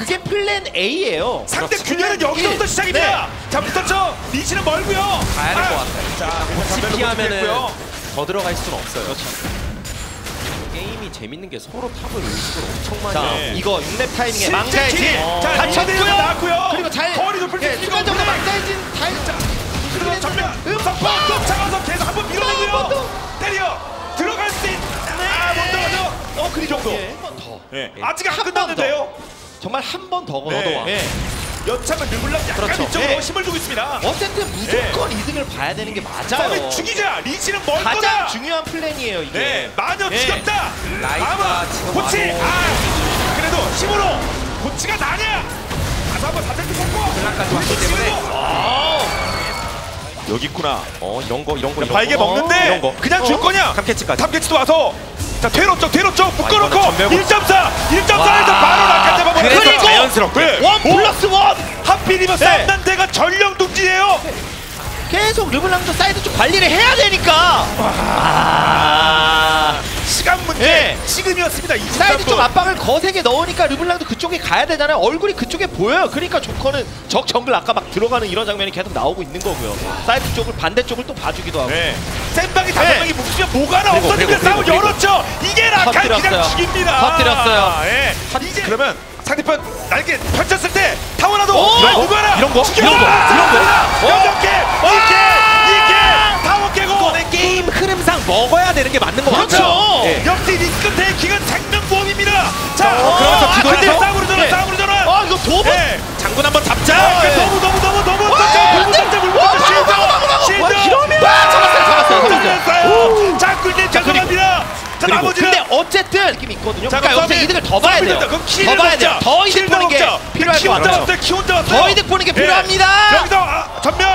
그게 플랜 A예요. 상대 그렇죠. 균열은 여기서부터 일. 시작입니다. 네. 자 붙었죠. 리치는 멀고요. 가야 될 아, 것 같아요. 자, 혹시 일단 피하면은. 더 들어갈 수는 없어요. 그렇죠. 게임이 재밌는 게 서로 탑을 의식을 엄청 많이 자, 네. 이거 6렙 타이밍에 망자의 킬! 진 자, 다쳤고요. 그리고 잘 거리 높을 때 순간적으로. 망자의 진 잘. 그리고 정면 음, 또 잡아서 계속 한번 또, 밀어내고요. 또. 때려 들어갈 수 있. 아못 들어가죠. 어, 그 정도. 예. 더. 예. 예. 아직 안 끝났는데요. 정말 한 번더 네. 걸어도 예. 여차하면 르블랑 약간 그렇죠. 이쪽으로 예. 힘을 주고 있습니다. 어쨌든 무조건 이득을 봐야 되는 게 맞아요. 죽이자. 리치는 멀 가장 거다. 중요한 플랜이에요 이게. 네, 마녀 예. 죽였다. 지금 고치. 아, 그래도 힘으로 고치가 나냐? 가서 한번 사태도 먹고. 블랑까지 왔기 때문에. 여기 있구나. 어 이런 거 이런 거 이런 발개 거. 먹는데 이런 거. 그냥 줄 어? 거냐? 탐캐치까지. 탐캐치도 와서 자 퇴로 쪽 퇴로 쪽 묶어놓고 이거는 전멸 1.4 1.4에서 바로 낙하 잡아버려. 그래서 자연스럽게. 네. 원 플러스 원. 하필이면 네. 쌈난 데가 전령 둥지예요. 계속 르블랑도 사이드 쪽 관리를 해야 되니까. 아. 지금이었습니다. 23분. 사이드 쪽 압박을 거세게 넣으니까 르블랑도 그쪽에 가야 되잖아요. 얼굴이 그쪽에 보여요. 그러니까 조커는 적 정글 아까 막 들어가는 이런 장면이 계속 나오고 있는 거고요. 사이드 쪽을 반대쪽을 또 봐주기도 하고. 네. 센방이 다섯 네. 명이 묵으면 뭐가 하나 없어지는 그리고, 싸움을 열었죠. 이게 낙하 그냥. 죽입니다. 터뜨렸어요. 예. 이제 그러면 상대편 날개 펼쳤을 때 타워나도 오! 누구 하나 이런 거? 이런 거? 이런 거? 여덟 개, 이게 이게 타워 깨고 이거는 게임 흐름상 먹어야 되는 게것 그렇죠. 예. 역시 리스크 테이킹은 생명보험입니다. 자, 어, 그러면서 아, 기도해서? 근데 싸움으로 전환, 네. 싸움으로 전환. 아 이거 도번. 예. 장군 한번 자, 잡자. 그 너무 너무 너무 너무 와, 안 돼. 와, 막어, 막어, 막어. 실드. 와, 이러면- 와, 잡았어요, 잡았어요, 잡았어요. 잡았어요. 장군님 죄송합니다. 자, 그리고 나머지는 근데 어쨌든 느낌이 있거든요. 자, 그러니까 여기서 이득을 더 봐야 돼요. 그럼 더 봐야. 돼요. 더 이득 보는 게. 필요할 키것 혼자 같아요. 왔어요. 키 혼자 왔어요. 더 이득 보는 게 예. 필요합니다. 여기서 아, 전멸.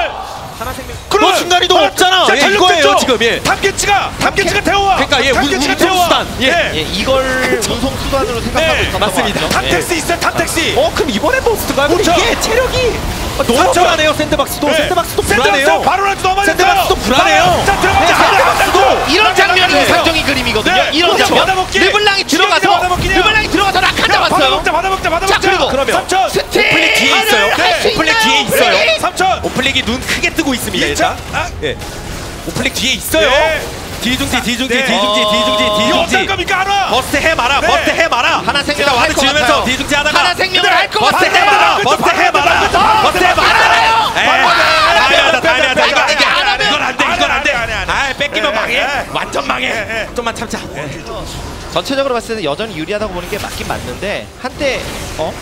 하나 생명. 그러면 너 중간이도 아, 없잖아. 자, 예, 이거예요, 됐죠? 지금, 예. 탐캐치가 탐캐치가 태워와. 그러니까, 예, 운- 태워와. 운송수단. 예. 예, 이걸 운송 수단으로 생각하고 네, 있었던 맞습니다. 것 같죠. 탐택시 있어요. 탐택시. 어 그럼 이번에 버스트가 근데 그렇죠. 이게 체력이 아, 너무 그렇죠. 불안해요 샌드박스도 네. 샌드박스도 샌드박스 불안해요. 바로 라지 넘어졌어요. 샌드박스도 불안해요. 자, 들어가자. 네, 샌드박스도 이런 장면이 이상적인 그림이거든요. 네, 이런 그렇죠. 장면. 르블랑이 들어가서. 르블랑이 들어가서 낙한 잡았어요. 받아먹자, 받아먹자, 받아먹자. 자, 그리고 그러면 3천. 오플릭이 눈 크게 뜨고 있습니다 일단. 아, 예. 오플릭 뒤에 있어요. 예. 뒤중지 뒤중지 네. 뒤중지 어. 뒤중지 뒤중지. 겁니까 안 와? 버스트 해마라 네. 버스트 해마라. 하나 생명을 일단 와드 할것 지으면서 같아요. 뒤중지 하다가 하나 생명을 할것 버스트 같아요. 해마라 그렇죠. 버스트 해마라. 버스트 해마라. 알아요. 예. 다이아다 다이아다 이거 이게 안 하면- 이건 안돼 이건 안 돼. 안 해, 안 해. 아 뺏기면 예, 망해. 예. 완전 망해. 좀만 참자. 전체적으로 봤을 때 여전히 유리하다고 보는 게 맞긴 맞는데 한때 어?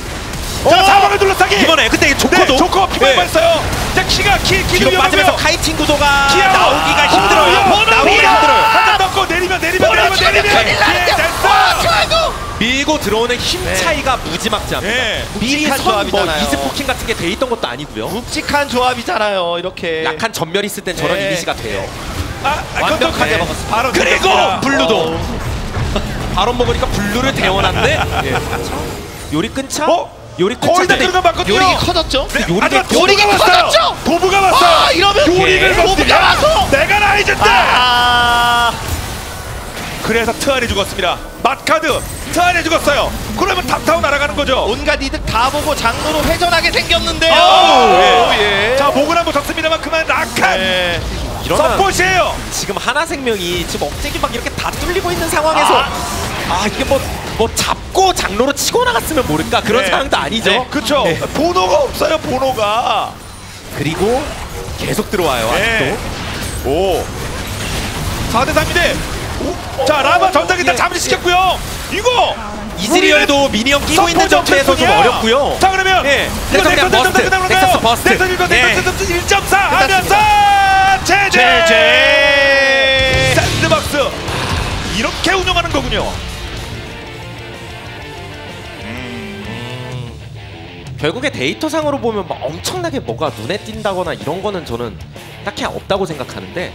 자, 사방을 둘러싸기. 이번에 그때 네, 조커도 조커 피만 예. 봤어요. 자, 키가 키 뒤로 빠지면서. 카이팅 구도가 키야. 나오기가 보노, 힘들어요. 보노, 나오기가 힘들어요. 한잔 넣고 내리면 내리면 내리면 내리면. 예, 됐어. 밀고 들어오는 힘 차이가 무지막지합니다. 예. 미리 선뭐. 이스포킹 같은 게 돼 있던 것도 아니고요. 묵직한 조합이잖아요. 이렇게 약한 전멸 있을 땐 저런 네. 이미지가 돼요. 아, 아, 완벽하게 네. 먹었어. 바로 그리고 됐습니다. 블루도 바로 먹으니까 블루를 대원한데 예. 요리 끊자? 어? 요리 거의 다때 들어가 봤거든요. 요리가 커졌죠? 네, 요리가- 하지만 도부가 요리가 왔어요. 커졌죠? 도부가 왔어요. 아, 이러면 요리를 예. 도부가 와서 내가 나이즈인데. 아, 그래서 트안이 죽었습니다. 맛카드 트안이 죽었어요. 그러면 탑타운 날아가는 거죠. 온갖 이득 다 보고 장로로 회전하게 생겼는데요. 아우, 오, 예. 자 목은 한번 졌습니다만 그만 낙한 네. 이러면 서폿이에요. 지금 하나생명이 지금 억제기 막 이렇게 다 뚫리고 있는 상황에서 아. 아, 이게 뭐 뭐 잡고 장로로 치고 나갔으면 모를까 그런 네. 상황도 아니죠. 네, 그렇죠. 네. 번호가 없어요. 번호가. 그리고 계속 들어와요. 네. 아직도. 오. 4대 3인데. 자 라마 전장 일단 예, 잠식시켰고요. 이거 이즈리얼도 미니언 끼고 있는 점에서 좀. 어렵고요. 자 그러면 예. 이거 넥서스 버스트. 넥서스 버스트. 넥서스 이거 예. 넥서스 1.4 끝났습니다. 하면서 제제. 샌드박스 이렇게 운영하는 거군요. 결국에 데이터상으로 보면 막 엄청나게 뭐가 눈에 띈다거나 이런 거는 저는 딱히 없다고 생각하는데